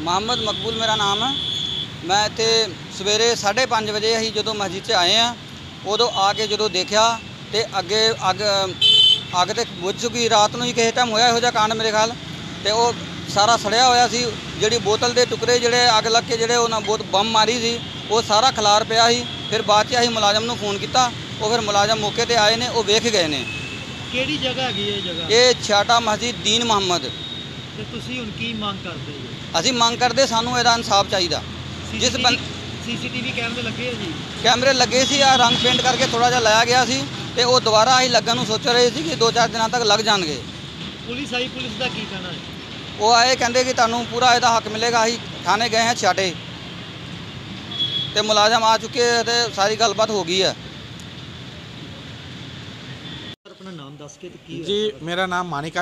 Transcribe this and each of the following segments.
ਮੁਹੰਮਦ ਮਕਬੂਲ ਮੇਰਾ ਨਾਮ ਹੈ। ਮੈਂ ਇੱਥੇ ਸਵੇਰੇ 5:30 ਵਜੇ ਅਸੀਂ ਜਦੋਂ ਮਸਜਿਦ 'ਚ ਆਏ ਆ ਉਦੋਂ ਆ ਕੇ ਜਦੋਂ ਦੇਖਿਆ ਤੇ ਅੱਗੇ ਅੱਗ ਅੱਗ ਤੇ ਬੁੱਝ ਚੁੱਕੀ ਰਾਤ ਨੂੰ ਹੀ ਕਿਸੇ ਟਾਈਮ ਹੋਇਆ ਇਹੋ ਜਿਹਾ ਕਾਂਡ ਮੇਰੇ ਖਿਆਲ। ਤੇ ਉਹ ਸਾਰਾ ਸੜਿਆ ਹੋਇਆ ਸੀ ਜਿਹੜੀ ਬੋਤਲ ਦੇ ਟੁਕੜੇ ਜਿਹੜੇ ਅੱਗ ਲੱਗ ਕੇ ਜਿਹੜੇ ਉਹਨਾਂ ਬਹੁਤ ਬੰਮ ਮਾਰੀ ਸੀ ਉਹ ਸਾਰਾ ਖਲਾਰ ਪਿਆ ਸੀ। ਫਿਰ ਬਾਅਦ 'ਚ ਅਸੀਂ ਮੁਲਾਜ਼ਮ ਨੂੰ ਫੋਨ ਕੀਤਾ ਉਹ ਫਿਰ ਮੁਲਾਜ਼ਮ ਮੌਕੇ ਤੇ ਆਏ ਨੇ ਉਹ ਵੇਖ ਗਏ ਨੇ। ਕਿਹੜੀ ਜਗ੍ਹਾ ਹੈਗੀ ਇਹ ਜਗ੍ਹਾ? ਇਹ ਛਾਟਾ ਮਸਜਿਦ ਦੀਨ ਮੁਹੰਮਦ। ਅਸੀਂ ਮੰਗ ਕਰਦੇ ਸਾਨੂੰ ਇਹਦਾ ਇਨਸਾਫ ਚਾਹੀਦਾ। ਜਿਸ ਸੀਸੀਟੀਵੀ ਕੈਮਰੇ ਲੱਗੇ ਆ ਜੀ? ਕੈਮਰੇ ਲੱਗੇ ਸੀ ਆ ਰੰਗ ਪੇਂਟ ਕਰਕੇ ਥੋੜਾ ਜਿਹਾ ਲਾਇਆ ਗਿਆ ਸੀ ਤੇ ਉਹ ਦੁਬਾਰਾ ਅਸੀਂ ਲੱਗਣ ਨੂੰ ਸੋਚ ਰਹੇ ਸੀ ਕਿ 2-4 ਦਿਨਾਂ ਤੱਕ ਲੱਗ ਜਾਣਗੇ। ਪੁਲਿਸ ਆਈ ਪੁਲਿਸ ਦਾ ਕੀ ਕਹਿਣਾ ਹੈ? ਉਹ ਆਏ ਕਹਿੰਦੇ ਕਿ ਤੁਹਾਨੂੰ ਪੂਰਾ ਇਹਦਾ ਹੱਕ ਮਿਲੇਗਾ ਅਸੀਂ ਥਾਣੇ ਗਏ ਹਾਂ ਛਾਟੇ ਤੇ ਮੁਲਾਜ਼ਮ ਆ ਚੁੱਕੇ ਹੈ ਤੇ ਸਾਰੀ ਗੱਲਬਾਤ ਹੋ ਗਈ ਹੈ ਆਪਣਾ ਨਾਮ ਦੱਸ ਕੇ ਤੇ ਕੀ ਹੋਇਆ ਜੀ ਮੇਰਾ ਨਾਮ ਮਾਨਿਕ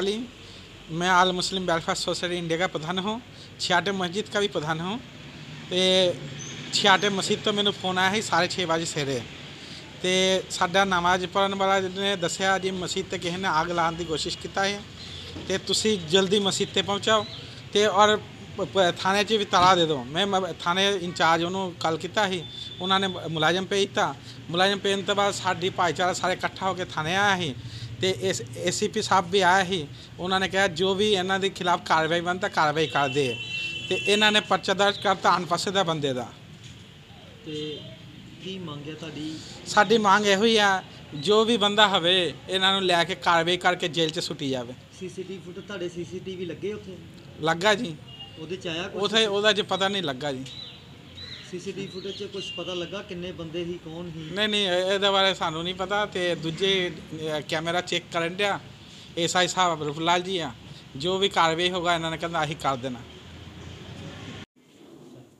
मैं all Muslim welfare society India का प्रधान हूँ छियाटे मस्जिद का भी प्रधान हूँ ਤੇ ਛਿਆਟੇ ਮਸਜਿਦ ਤੋਂ ਮੈਨੂੰ ਫੋਨ ਆਇਆ ਸੀ ਸਾਢੇ ਛੇ ਵਜੇ ਸਵੇਰੇ ਤੇ ਸਾਡਾ ਨਮਾਜ਼ ਪੜ੍ਹਨ ਵਾਲਾ ਨੇ ਦੱਸਿਆ ਜੀ ਮਸਜਿਦ ਤੇ ਕਿਸੇ ਨੇ ਅੱਗ ਲਾਉਣ ਦੀ ਕੋਸ਼ਿਸ਼ ਕੀਤਾ ਹੈ ਤੇ ਤੁਸੀਂ ਜਲਦੀ ਮਸਜਿਦ ਤੇ ਪਹੁੰਚਾਓ ਤੇ ਔਰ ਪ- ਪ- ਥਾਣੇ 'ਚ ਵੀ ਤਲਾ ਦੇ ਦਿਓ ਮੈਂ ਮ- ਥਾਣੇ ਇੰਚਾਰਜ ਉਹਨੂੰ ਕਾਲ ਕੀਤਾ ਸੀ ਉਹਨਾਂ ਨੇ ਮੁਲਾਜ਼ਮ ਭੇਜ ਦਿੱਤਾ ਮੁਲਾਜ਼ਮ ਭੇਜਣ ਤੋਂ ਬਾਅਦ ਸਾਡੀ ਭਾਈਚਾਰਾ ਸਾਰੇ ਇਕੱਠਾ ਹੋ ਕੇ ਥਾਣੇ ਆਇਆ ਸੀ ਤੇ ਇਸ ਏਸੀਪੀ ਸਾਹਿਬ ਵੀ ਆਇਆ ਸੀ ਉਹਨਾਂ ਨੇ ਕਿਹਾ ਜੋ ਵੀ ਇਹਨਾਂ ਦੇ ਖਿਲਾਫ ਕਾਰਵਾਈ ਬਣਦਾ ਕਾਰਵਾਈ ਕਰ ਦੇ ਤੇ ਇਹਨਾਂ ਨੇ ਪਰਚਾ ਦਰਜ ਕਰਤਾ ਅਨਪਸੰਦ ਦਾ ਬੰਦੇ ਦਾ। ਤੇ ਕੀ ਮੰਗਿਆ ਤੁਹਾਡੀ? ਸਾਡੀ ਮੰਗ ਇਹੋ ਹੀ ਆ ਜੋ ਵੀ ਬੰਦਾ ਹੋਵੇ ਇਹਨਾਂ ਨੂੰ ਲੈ ਕੇ ਕਾਰਵਾਈ ਕਰਕੇ ਜੇਲ੍ਹ 'ਚ ਸੁੱਟੀ ਜਾਵੇ। ਸੀਸੀਟੀਵੀ ਫੁਟ ਤੁਹਾਡੇ ਸੀਸੀਟੀਵੀ ਲੱਗੇ ਉੱਥੇ? ਲੱਗਾ ਜੀ। ਉਹਦੇ ਚ ਆਇਆ ਕੁਝ ਉਥੇ ਉਹਦਾ ਜੇ ਪਤਾ ਨਹੀਂ ਲੱਗਾ ਜੀ। ਸੀਸੀਟੀਵੀ ਫੁਟੇਜ ਚ ਕੁਝ ਪਤਾ ਲੱਗਾ ਕਿੰਨੇ ਬੰਦੇ ਸੀ ਕੌਣ ਸੀ? ਨਹੀਂ ਨਹੀਂ ਇਹ- ਇਹਦੇ ਬਾਰੇ ਸਾਨੂੰ ਨਹੀਂ ਪਤਾ ਤੇ ਦੂਜੇ ਅਹ, ਕੈਮਰਾ ਚੈੱਕ ਕਰਨ ਡਿਆ। ਐਸਆਈ ਸਾਹਿਬ ਰੂਪਲਾਲ ਜੀ ਆ। ਜੋ ਵੀ ਕਾਰਵਾਈ ਹੋਗਾ ਇਹਨਾਂ ਨੇ ਕਹਿੰਦਾ ਅਸੀਂ ਕਰ ਦੇਣਾ।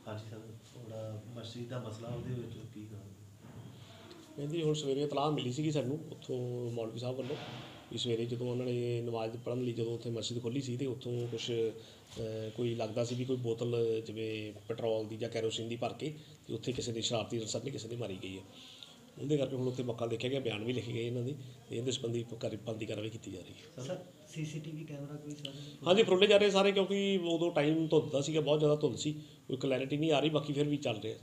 ਹਾਂਜੀ ਸਰ ਥੋੜਾ ਮਸਜਿਦ ਦਾ ਮਸਲਾ ਉਹਦੇ ਵਿੱਚ ਕੀ ਕਹਾਂ ਇਹਦੀ ਹੁਣ ਸਵੇਰੇ ਇਤਲਾਹ ਮਿਲੀ ਸੀਗੀ ਸਾਨੂੰ ਉੱਥੋਂ ਮੌਲਵੀ ਸਾਹਿਬ ਵੱਲੋਂ। ਵੀ ਸਵੇਰੇ ਜਦੋਂ ਉਹਨਾਂ ਨੇ ਨਮਾਜ਼ ਪੜ੍ਹਨ ਲਈ ਜਦੋਂ ਉੱਥੇ ਮਸਜਿਦ ਖੋਲੀ ਸੀ ਤੇ ਉੱਥੋਂ ਕੁਝ ਕੋਈ ਲੱਗਦਾ ਸੀ ਵੀ ਕੋਈ ਬੋਤਲ ਜਿਵੇਂ ਪੈਟਰੋਲ ਦੀ ਜਾਂ ਕੈਰੋਸਿਨ ਦੀ ਭਰ ਕੇ ਤੇ ਉੱਥੇ ਕਿਸੇ ਦੀ ਸ਼ਰਾਰਤੀ ਅਨਸਰ ਨੇ ਕਿਸੇ ਦੀ ਮਾਰੀ ਗਈ ਹੈ। ਉਹਦੇ ਕਰਕੇ ਹੁਣ ਉੱਥੇ ਮੌਕਾ ਦੇਖਿਆ ਗਿਆ ਬਿਆਨ ਵੀ ਲਿਖੇ ਗਏ ਇਹਨਾਂ ਦੇ ਤੇ ਇਹਦੇ ਸੰਬੰਧੀ ਕਾਰਵਾਈ ਕਾਰਵਾਈ ਕੀਤੀ ਜਾ ਰਹੀ ਹੈ। ਸਰ ਸੀਸੀਟੀਵੀ ਕੈਮਰਾ ਕੋਈ ਸਰ ਹਾਂਜੀ ਫਰੋਲੇ ਜਾ ਰਹੇ ਸਾਰੇ ਕਿਉਂਕਿ ਉਦੋਂ ਟਾਈਮ ਧੁੰਦ ਦਾ ਸੀਗਾ ਬਹੁਤ ਜ਼ਿਆਦਾ ਧੁੰਦ ਸੀ ਕੋਈ ਕਲੈਰਿਟੀ ਨਹੀਂ ਆ ਰਹੀ ਬਾਕੀ ਫਿਰ ਵੀ ਚੱਲ ਰਿਹਾ।